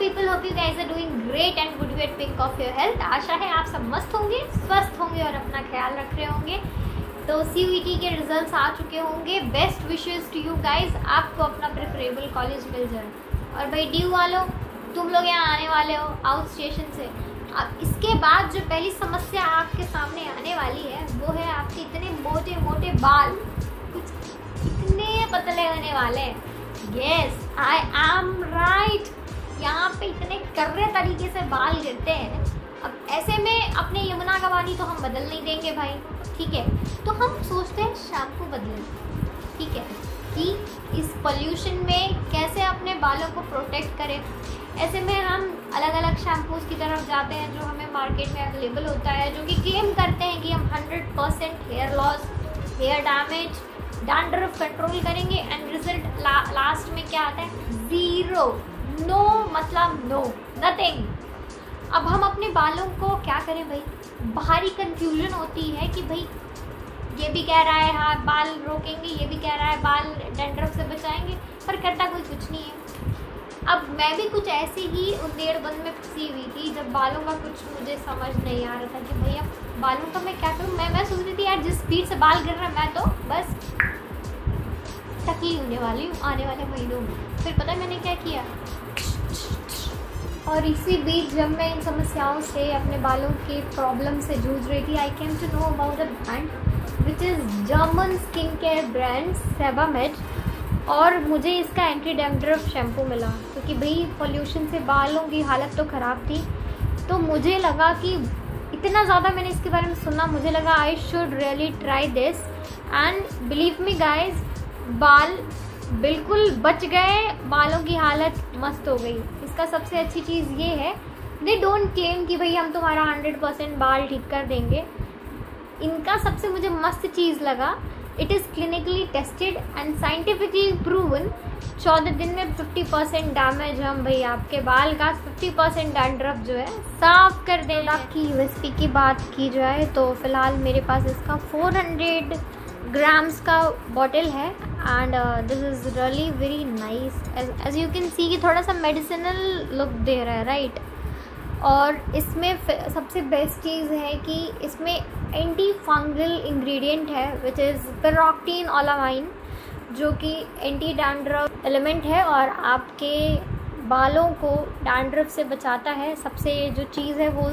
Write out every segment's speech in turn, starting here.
People hope you guys are doing great and good at pink of your health आशा है आप सब मस्त होंगे, स्वस्थ होंगे और अपना ख्याल रख रहे होंगे। तो सी के रिजल्ट्स आ चुके होंगे। Best wishes to you guys आपको अपना प्रेफरेबल कॉलेज मिल जाए। और भाई ड्यू वालों, तुम लोग यहाँ आने वाले हो आउट स्टेशन से। अब इसके बाद जो पहली समस्या आपके सामने आने वाली है, वो है आपके इतने मोटे मोटे बाल। कुछ इतने पतले होने वाले हैं। यस आई एम राइट यहाँ पे इतने कर्रे तरीके से बाल गिरते हैं। अब ऐसे में अपने यमुना का पानी तो हम बदल नहीं देंगे भाई ठीक है? तो हम सोचते हैं शैम्पू बदलें ठीक है? कि इस पोल्यूशन में कैसे अपने बालों को प्रोटेक्ट करें? ऐसे में हम अलग अलग शैम्पूज़ की तरफ़ जाते हैं जो हमें मार्केट में अवेलेबल होता है जो कि क्लेम करते हैं कि हम 100 percent hair loss hair damage dandruff control करेंगे एंड रिज़ल्ट ला, लास्ट में क्या आता है? ज़ीरो नो मतलब नो नथिंग अब हम अपने बालों को क्या करें भाई? बाहरी कंफ्यूजन होती है कि भाई, ये भी कह रहा है हाँ बाल रोकेंगे, ये भी कह रहा है, बाल डेंड्रफ से बचाएँगे, पर करता कोई कुछ नहीं है। अब मैं भी कुछ ऐसे ही उंदेड़ बंद में फंसी हुई थी, जब बालों का कुछ मुझे समझ नहीं आ रहा था कि भैया बालों का मैं क्या करूँ? मैं मैं सोच रही थी, यार, जिस स्पीड से बाल गिर रहा है, मैं तो बस टकली होने वाली हूँ, आने वाले महीनों में। फिर पता है मैंने क्या किया? और इसी बीच जब मैं इन समस्याओं से, अपने बालों के प्रॉब्लम से जूझ रही थी I came to know about a brand which is German skin care brand Sebamed और मुझे इसका एंटी डैंड्रफ शैम्पू मिला, क्योंकि भाई पोल्यूशन से बालों की हालत तो ख़राब थी। तो मुझे लगा कि इतना ज़्यादा मैंने इसके बारे में सुना, मुझे लगा I should really try this and believe me guys बाल बिल्कुल बच गए, बालों की हालत मस्त हो गई। इसका सबसे अच्छी चीज़ ये है। दे डोंट क्लेम कि भाई हम तुम्हारा हंड्रेड परसेंट बाल ठीक कर देंगे। इनका सबसे मुझे मस्त चीज़ लगा। It is clinically tested and scientifically proven चौदह दिन में फिफ्टी परसेंट डैमेज हम भाई आपके बाल का फिफ्टी परसेंट डैंड्रफ जो है, साफ़ कर देना की यूएसपी की बात की जाए तो फ़िलहाल मेरे पास इसका फोर हंड्रेड ग्राम्स का बॉटल है। And this is really very nice as you can see कि थोड़ा सा मेडिसिनल लुक दे रहा है राइट? और इसमें सबसे बेस्ट चीज़ है कि इसमें एंटी फंगल इंग्रेडिएंट है विच इज़ पेरोक्टीन ओलामाइन जो कि एंटी डैंड्रफ एलिमेंट है और आपके बालों को डैंड्रफ से बचाता है सबसे जो चीज़ है वो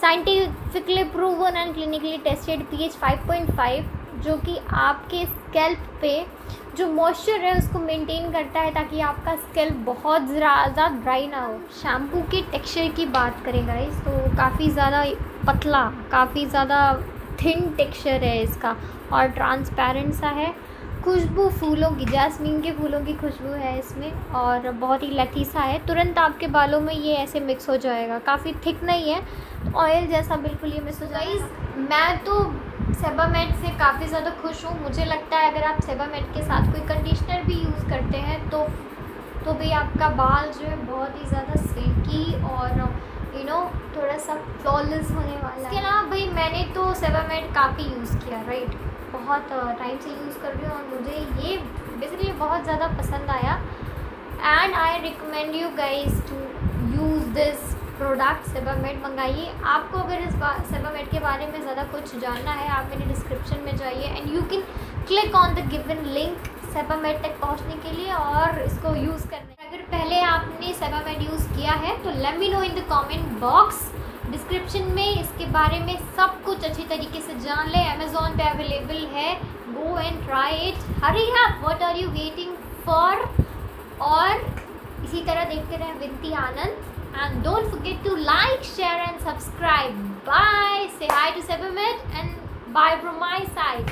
scientifically proven and clinically tested p H five point five जो कि आपके स्कैल्प पे जो मॉइस्चर है, उसको मेंटेन करता है ताकि आपका स्कैल्प बहुत ज़्यादा ड्राई ना हो। शैम्पू के टेक्सचर की बात करें गाइस तो काफ़ी ज़्यादा पतला, काफ़ी ज़्यादा थिन टेक्सचर है इसका और ट्रांसपेरेंट सा है। खुशबू फूलों की जैस्मीन के फूलों की खुशबू है इसमें और बहुत ही लकी सा है। तुरंत आपके बालों में ये ऐसे मिक्स हो जाएगा। काफ़ी थिक नहीं है ऑयल जैसा बिल्कुल ये मिक्स हो जाएगा। मैं तो सेबामेट से काफ़ी ज़्यादा खुश हूँ। मुझे लगता है अगर आप सेबामेट के साथ कोई कंडीशनर भी यूज़ करते हैं तो तो भी आपका बाल जो है बहुत ही ज़्यादा सिल्की और यू नो थोड़ा सा फ्लॉलेस होने वाला इसके अलावा भाई, मैंने तो सेबामेट काफ़ी यूज़ किया राइट बहुत टाइम से यूज़ कर रही हूँ और मुझे ये बेसिकली बहुत ज़्यादा पसंद आया। And I recommend you guys to use this product Sebamed मंगाइए। आपको अगर इस सेबामेट के बारे में ज़्यादा कुछ जानना है, आप मेरे डिस्क्रिप्शन में जाइए। And you can click on the given link Sebamed तक पहुँचने के लिए और इसको यूज़ करने। अगर पहले आपने सेबामेट यूज़ किया है तो let me know in the comment box description में। इसके बारे में सब कुछ अच्छी तरीके से जान लें। अमेजोन पे अवेलेबल है। Go and try it hurry up what are you waiting for और इसी तरह देखते रहें विनती आनंद। And don't forget to like share and subscribe. Bye. Say hi to Sebamed and bye from my side